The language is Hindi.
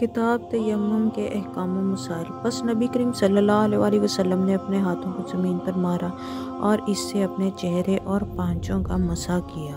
किताब तयम के अहकाम मसाइल बस नबी करीम सल्लल्लाहु अलैहि वसल्लम ने अपने हाथों को ज़मीन पर मारा और इससे अपने चेहरे और पाँचों का मसा किया।